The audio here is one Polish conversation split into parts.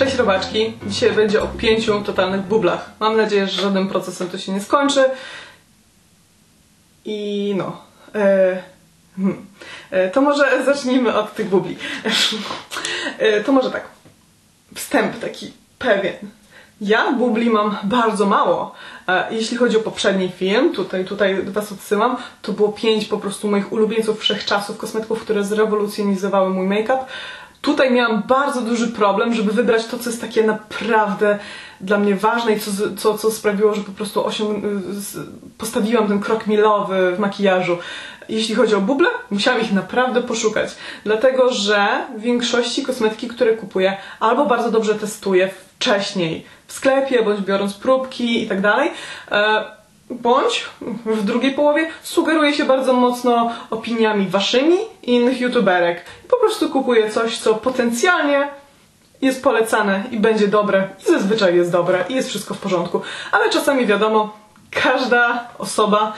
Cześć robaczki. Dzisiaj będzie o pięciu totalnych bublach. Mam nadzieję, że żadnym procesem to się nie skończy. I no. E, hmm. e, to może zacznijmy od tych bubli. e, to może tak. Wstęp taki pewien. Ja bubli mam bardzo mało. E, jeśli chodzi o poprzedni film, tutaj, tutaj Was odsyłam, to było pięć po prostu moich ulubieńców wszechczasów, kosmetyków, które zrewolucjonizowały mój make-up. Tutaj miałam bardzo duży problem, żeby wybrać to, co jest takie naprawdę dla mnie ważne i co, co, co sprawiło, że po prostu osiąg... postawiłam ten krok milowy w makijażu. Jeśli chodzi o buble, musiałam ich naprawdę poszukać, dlatego że w większości kosmetyki, które kupuję, albo bardzo dobrze testuję wcześniej w sklepie, bądź biorąc próbki i tak dalej, e, bądź w drugiej połowie sugeruje się bardzo mocno opiniami waszymi i innych youtuberek. Po prostu kupuję coś, co potencjalnie jest polecane i będzie dobre i zazwyczaj jest dobre i jest wszystko w porządku. Ale czasami wiadomo, każda osoba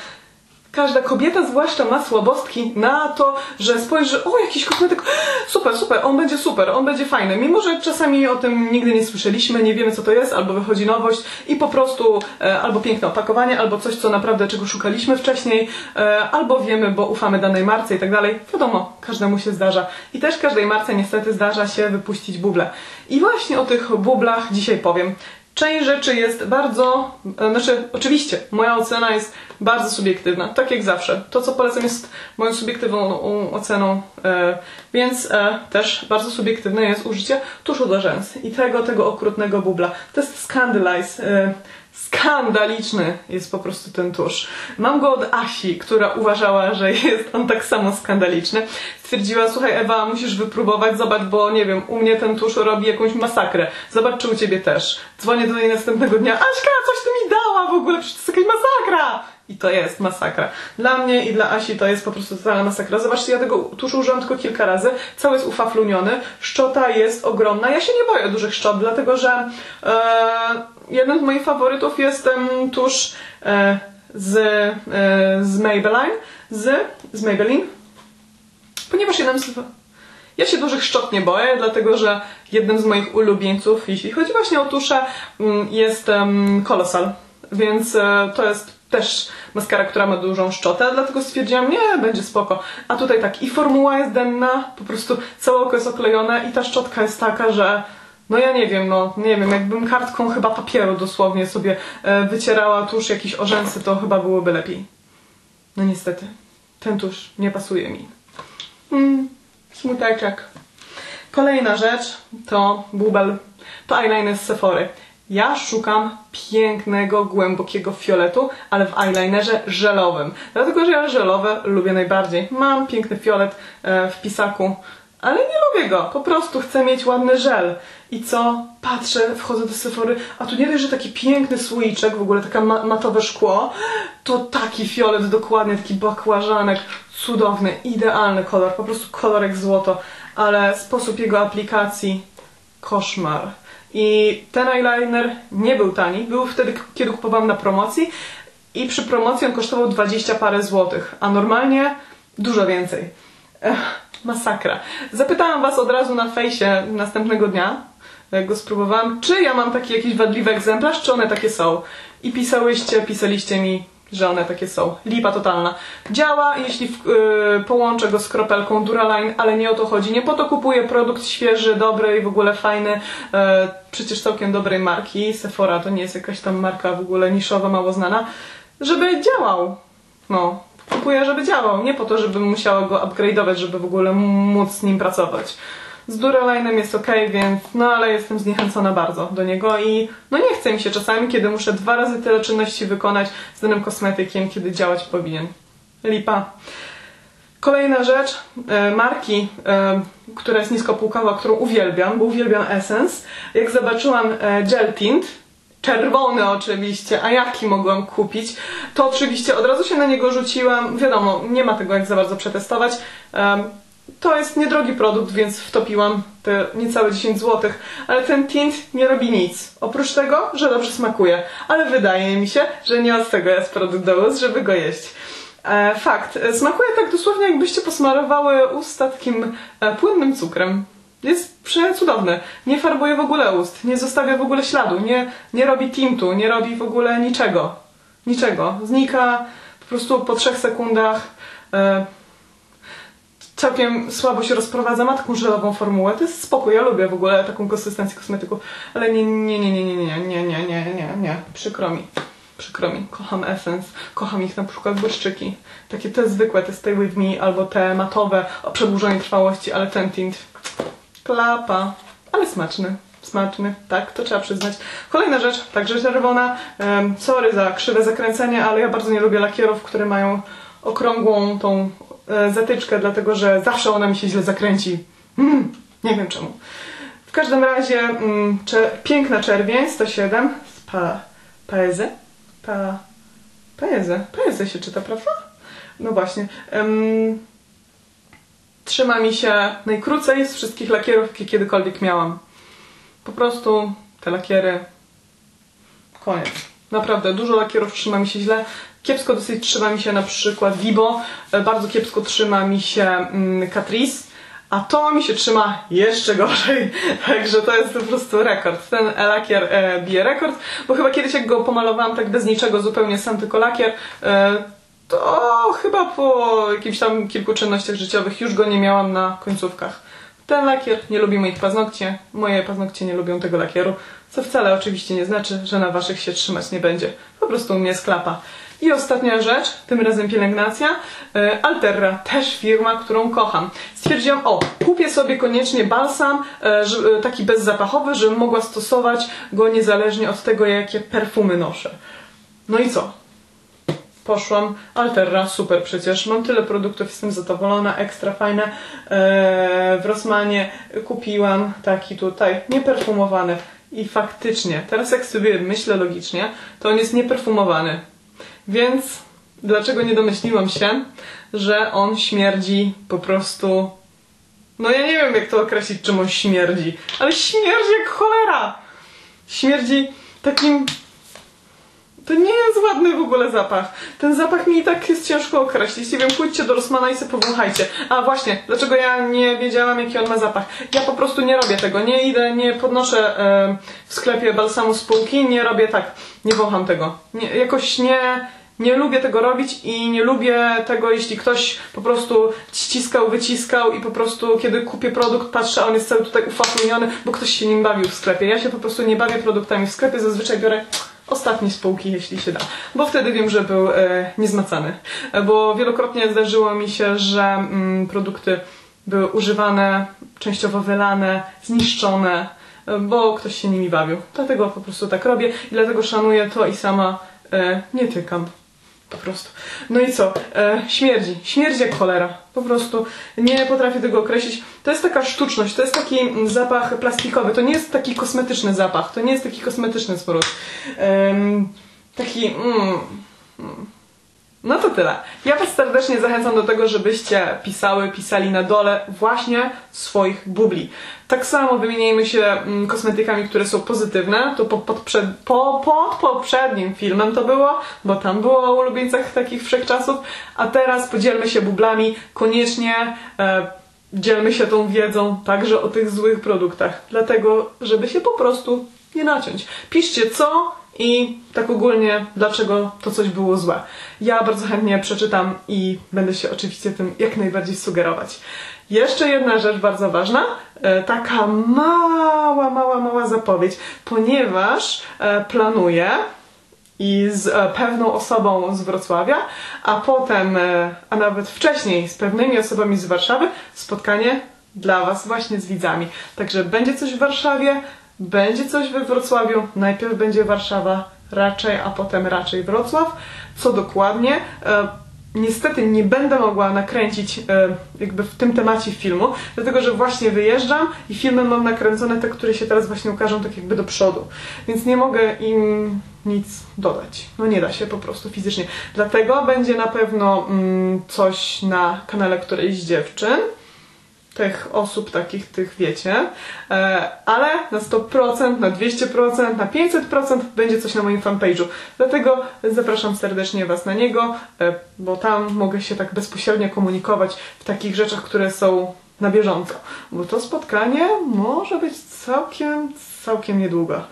Każda kobieta zwłaszcza ma słabostki na to, że spojrzy, o jakiś kosmetyk, super, super, on będzie super, on będzie fajny. Mimo, że czasami o tym nigdy nie słyszeliśmy, nie wiemy co to jest, albo wychodzi nowość i po prostu e, albo piękne opakowanie, albo coś, co naprawdę czego szukaliśmy wcześniej, e, albo wiemy, bo ufamy danej marce i tak dalej. Wiadomo, każdemu się zdarza. I też każdej marce niestety zdarza się wypuścić buble. I właśnie o tych bublach dzisiaj powiem. Część rzeczy jest bardzo, e, znaczy oczywiście moja ocena jest bardzo subiektywna, tak jak zawsze. To co polecam jest moją subiektywną oceną, e, więc e, też bardzo subiektywne jest użycie tuszu do rzęs i tego, tego okrutnego bubla. To jest Scandalize. Skandaliczny jest po prostu ten tusz. Mam go od Asi, która uważała, że jest on tak samo skandaliczny. Stwierdziła, słuchaj Ewa, musisz wypróbować, zobacz, bo nie wiem, u mnie ten tusz robi jakąś masakrę. Zobacz, czy u ciebie też. Dzwonię do niej następnego dnia, Aśka, coś ty mi dała w ogóle, przecież to jest jakaś masakra! I to jest masakra. Dla mnie i dla Asi to jest po prostu totalna masakra. Zobaczcie, ja tego tuszu użyłam tylko kilka razy. Cały jest ufafluniony. Szczota jest ogromna. Ja się nie boję dużych szczot, dlatego że e, jeden z moich faworytów jest ten tusz e, z, e, z Maybelline. Z, z Maybelline. Ponieważ jeden z... Ja się dużych szczot nie boję, dlatego że jednym z moich ulubieńców, jeśli chodzi właśnie o tusze, mm, jest Colossal. Więc e, to jest też maskara, która ma dużą szczotę, dlatego stwierdziłam, nie, będzie spoko. A tutaj tak, i formuła jest denna, po prostu całe oko jest oklejone i ta szczotka jest taka, że no ja nie wiem, no nie wiem, jakbym kartką chyba papieru dosłownie sobie e, wycierała tuż jakieś orzęsy, to chyba byłoby lepiej. No niestety, ten tusz nie pasuje mi. Hmm, smuteczek. Kolejna rzecz to bubel, to eyeliner z Sephory. Ja szukam pięknego, głębokiego fioletu, ale w eyelinerze żelowym. Dlatego, że ja żelowe lubię najbardziej. Mam piękny fiolet e, w pisaku, ale nie lubię go. Po prostu chcę mieć ładny żel. I co? Patrzę, wchodzę do Sephory, a tu nie wiesz, że taki piękny słoiczek, w ogóle takie ma matowe szkło, to taki fiolet dokładnie, taki bakłażanek, cudowny, idealny kolor, po prostu kolorek złoto, ale sposób jego aplikacji, koszmar. I ten eyeliner nie był tani, był wtedy, kiedy kupowałam na promocji i przy promocji on kosztował 20 parę złotych, a normalnie dużo więcej. Ech, masakra. Zapytałam Was od razu na fejsie następnego dnia, jak go spróbowałam, czy ja mam taki jakiś wadliwy egzemplarz, czy one takie są. I pisałyście, pisaliście mi, że one takie są. Lipa totalna. Działa, jeśli w, yy, połączę go z kropelką Duraline, ale nie o to chodzi. Nie po to kupuję produkt świeży, dobry i w ogóle fajny, yy, przecież całkiem dobrej marki. Sephora to nie jest jakaś tam marka w ogóle niszowa, mało znana, żeby działał. No, kupuję, żeby działał. Nie po to, żebym musiała go upgrade'ować, żeby w ogóle móc z nim pracować. Z Duraline'em jest ok, więc no ale jestem zniechęcona bardzo do niego i no nie chce mi się czasami, kiedy muszę dwa razy tyle czynności wykonać z danym kosmetykiem, kiedy działać powinien. Lipa. Kolejna rzecz, e, marki, e, która jest niskopółkowa, którą uwielbiam, bo uwielbiam Essence. Jak zobaczyłam e, gel tint, czerwony oczywiście, a jaki mogłam kupić, to oczywiście od razu się na niego rzuciłam. Wiadomo, nie ma tego jak za bardzo przetestować. To jest niedrogi produkt, więc wtopiłam te niecałe 10 zł, ale ten tint nie robi nic. Oprócz tego, że dobrze smakuje. Ale wydaje mi się, że nie od tego jest produkt do ust, żeby go jeść. E, fakt, smakuje tak dosłownie jakbyście posmarowały usta takim e, płynnym cukrem. Jest przecudowny. Nie farbuje w ogóle ust, nie zostawia w ogóle śladu, nie, nie robi tintu, nie robi w ogóle niczego. Niczego. Znika po prostu po trzech sekundach. E, całkiem słabo się rozprowadza, ma taką żelową formułę. To jest spokój, ja lubię w ogóle taką konsystencję kosmetyków, ale nie, nie, nie, nie, nie, nie, nie, nie, nie, nie, nie, przykro mi. Przykro mi, kocham Essence, kocham ich na przykład błyszczyki. Takie te zwykłe, te Stay With Me, albo te matowe o przedłużeniu trwałości, ale ten tint klapa, ale smaczny. Smaczny, tak, to trzeba przyznać. Kolejna rzecz, także czerwona. Um, sorry za krzywe zakręcenie, ale ja bardzo nie lubię lakierów, które mają okrągłą tą zatyczkę, dlatego że zawsze ona mi się źle zakręci. Mm, nie wiem czemu. W każdym razie mm, cze piękna czerwień 107 z pa, Paeze. Pa, Paeze. Paeze się czyta, prawda? No właśnie. Trzyma mi się najkrócej z wszystkich lakierów, jakie kiedykolwiek miałam. Po prostu te lakiery. Koniec. Naprawdę, dużo lakierów trzyma mi się źle. Kiepsko dosyć trzyma mi się na przykład Vibo, e, bardzo kiepsko trzyma mi się mm, Catrice, a to mi się trzyma jeszcze gorzej. Także to jest po prostu rekord. Ten lakier e, bije rekord, bo chyba kiedyś jak go pomalowałam tak bez niczego, zupełnie sam tylko lakier, e, to chyba po jakimś tam kilku czynnościach życiowych już go nie miałam na końcówkach. Ten lakier nie lubi moich paznokci, moje paznokcie nie lubią tego lakieru, co wcale oczywiście nie znaczy, że na waszych się trzymać nie będzie. Po prostu u mnie sklapa. I ostatnia rzecz, tym razem pielęgnacja. E, Alterra, też firma, którą kocham. Stwierdziłam, o, kupię sobie koniecznie balsam, e, taki bezzapachowy, żebym mogła stosować go niezależnie od tego, jakie perfumy noszę. No i co? Poszłam. Alterra, super przecież. Mam tyle produktów, jestem zadowolona, ekstra fajne. Eee, w Rossmanie kupiłam taki tutaj, nieperfumowany. I faktycznie, teraz jak sobie myślę logicznie, to on jest nieperfumowany. Więc dlaczego nie domyśliłam się, że on śmierdzi po prostu... No ja nie wiem jak to określić, czym on śmierdzi, ale śmierdzi jak cholera! Śmierdzi takim ładny w ogóle zapach. Ten zapach mi i tak jest ciężko określić. Nie wiem, pójdźcie do Rossmana i sobie powąchajcie. A właśnie, dlaczego ja nie wiedziałam, jaki on ma zapach? Ja po prostu nie robię tego. Nie idę, nie podnoszę e, w sklepie balsamu z półki, nie robię tak. Nie wącham tego. Nie, jakoś nie nie lubię tego robić i nie lubię tego, jeśli ktoś po prostu ściskał, wyciskał i po prostu kiedy kupię produkt, patrzę, a on jest cały tutaj ufafuniony, bo ktoś się nim bawił w sklepie. Ja się po prostu nie bawię produktami w sklepie, zazwyczaj biorę ostatni spółki, jeśli się da, bo wtedy wiem, że był e, niezmacany. Bo wielokrotnie zdarzyło mi się, że mm, produkty były używane, częściowo wylane, zniszczone, bo ktoś się nimi bawił. Dlatego po prostu tak robię i dlatego szanuję to i sama e, nie tykam. Po prostu. No i co? E, śmierdzi. Śmierdzi jak cholera. Po prostu nie potrafię tego określić. To jest taka sztuczność, to jest taki zapach plastikowy. To nie jest taki kosmetyczny zapach. To nie jest taki kosmetyczny smród. taki... Mm, mm. No to tyle. Ja Was serdecznie zachęcam do tego, żebyście pisały, pisali na dole właśnie swoich bubli. Tak samo wymieniajmy się mm, kosmetykami, które są pozytywne. To po, pod, przed, po, pod poprzednim filmem to było, bo tam było o ulubieńcach takich wszechczasów. A teraz podzielmy się bublami. Koniecznie e, dzielmy się tą wiedzą także o tych złych produktach. Dlatego, żeby się po prostu nie naciąć. Piszcie co i tak ogólnie, dlaczego to coś było złe. Ja bardzo chętnie przeczytam i będę się oczywiście tym jak najbardziej sugerować. Jeszcze jedna rzecz bardzo ważna, e, taka mała, mała, mała zapowiedź, ponieważ e, planuję i z e, pewną osobą z Wrocławia, a potem, a nawet wcześniej z pewnymi osobami z Warszawy spotkanie dla Was właśnie z widzami. Także będzie coś w Warszawie, będzie coś we Wrocławiu, najpierw będzie Warszawa raczej, a potem raczej Wrocław. Co dokładnie? E, niestety nie będę mogła nakręcić e, jakby w tym temacie filmu, dlatego że właśnie wyjeżdżam i filmy mam nakręcone te, które się teraz właśnie ukażą tak jakby do przodu. Więc nie mogę im nic dodać. No nie da się po prostu fizycznie. Dlatego będzie na pewno mm, coś na kanale którejś z dziewczyn tych osób, takich tych wiecie, e, ale na 100%, na 200%, na 500% będzie coś na moim fanpage'u. Dlatego zapraszam serdecznie Was na niego, e, bo tam mogę się tak bezpośrednio komunikować w takich rzeczach, które są na bieżąco, bo to spotkanie może być całkiem, całkiem niedługo.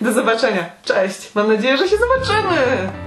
Do zobaczenia. Cześć. Mam nadzieję, że się zobaczymy.